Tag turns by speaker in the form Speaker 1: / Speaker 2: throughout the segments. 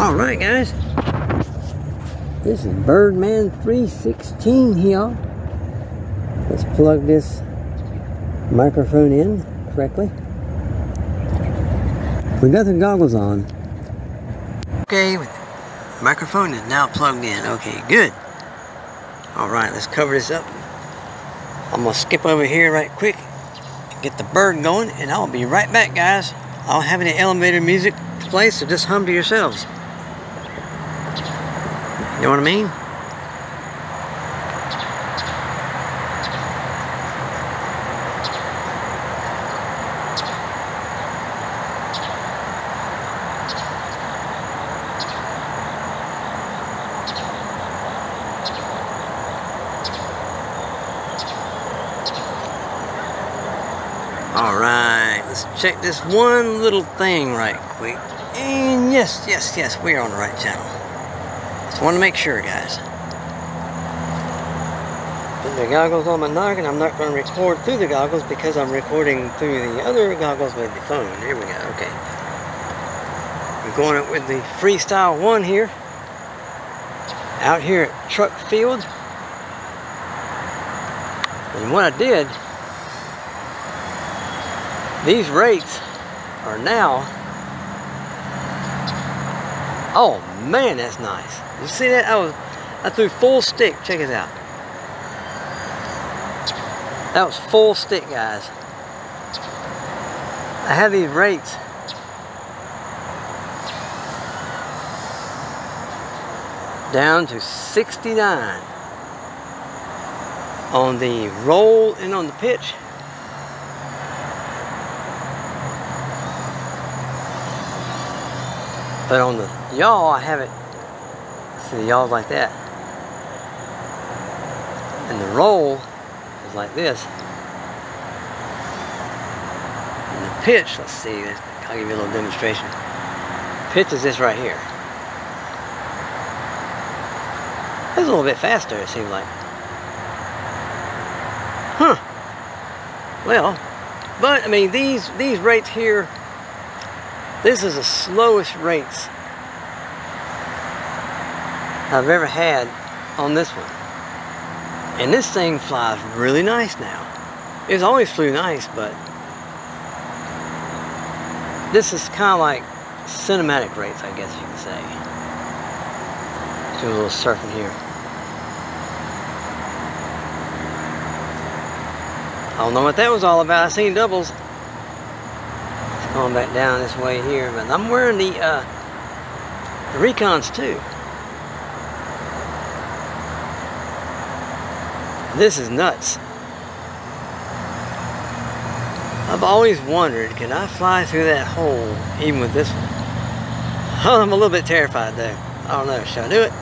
Speaker 1: All right, guys. This is Birdman 316 here. Let's plug this microphone in correctly. We got the goggles on. Okay, microphone is now plugged in. Okay, good. All right, let's cover this up. I'm gonna skip over here right quick, get the bird going, and I'll be right back, guys. I don't have any elevator music to play, so just hum to yourselves. You know what I mean? Alright, let's check this one little thing right quick. And yes, yes, yes, we are on the right channel. Just want to make sure, guys. Put the goggles on my noggin. I'm not going to record through the goggles because I'm recording through the other goggles with the phone. Here we go. Okay. We're going with the Freestyle 1 here. Out here at Truck Field. And what I did, these rates are now, oh man, that's nice. You see that? I was, I threw full stick. Check it out. That was full stick, guys. I have these rates. Down to 69 on the roll and on the pitch. But on the yaw, I have it See the yaw's like that. And the roll is like this. And the pitch, let's see, I'll give you a little demonstration. Pitch is this right here. It's a little bit faster, it seems like. Huh. Well, but I mean, these, these rates here, this is the slowest rates I've ever had on this one. And this thing flies really nice now. It's always flew nice, but this is kind of like cinematic rates, I guess you could say. Do a little surfing here. I don't know what that was all about. I seen doubles. Going back down this way here, but I'm wearing the uh, the Recons too. This is nuts. I've always wondered, can I fly through that hole even with this one? I'm a little bit terrified though. I don't know, should I do it?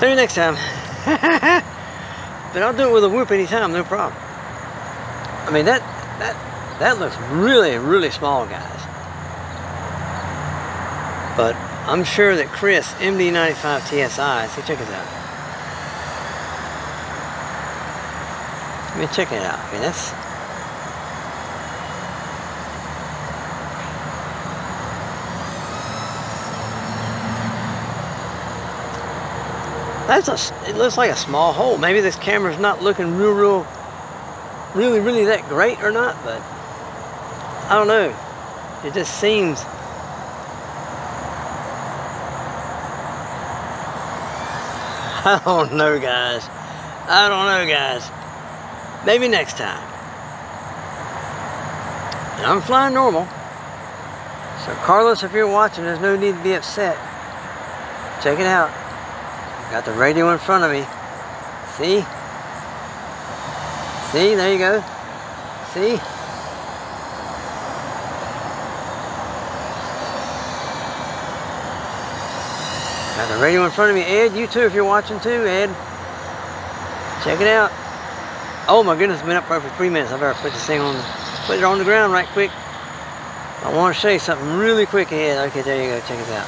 Speaker 1: See you next time. but I'll do it with a whoop anytime, no problem. I mean, that, that, that looks really, really small, guys. But I'm sure that Chris, MD95 TSI, see, check this out. I mean, check it out. I mean, that's... That's a, it looks like a small hole. Maybe this camera's not looking real, real, really, really that great or not, but I don't know. It just seems I don't know, guys. I don't know, guys. Maybe next time. And I'm flying normal. So Carlos, if you're watching, there's no need to be upset. Check it out. Got the radio in front of me. See? See, there you go. See? Got the radio in front of me. Ed, you too if you're watching too, Ed. Check it out. Oh my goodness, it's been up for three minutes. I better put this thing on, put it on the ground right quick. I want to show you something really quick ahead. Okay, there you go. Check this out.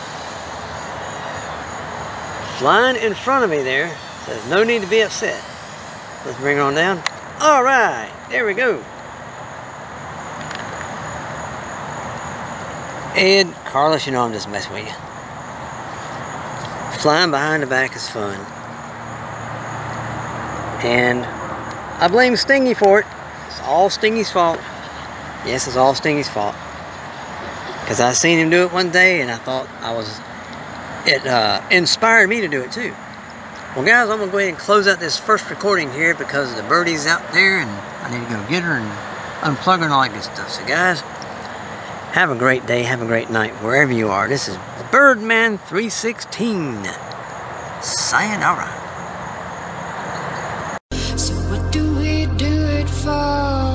Speaker 1: Flying in front of me there. Says no need to be upset. Let's bring it on down. All right, there we go. Ed, Carlos, you know I'm just messing with you. Flying behind the back is fun. And I blame Stingy for it. It's all Stingy's fault. Yes, it's all Stingy's fault. Because I seen him do it one day and I thought I was, it uh, inspired me to do it too. Well guys, I'm going to go ahead and close out this first recording here because the birdie's out there and I need to go get her and unplug her and all that good stuff. So guys, have a great day. Have a great night wherever you are. This is Birdman 316. Sayonara. So what do we do it for?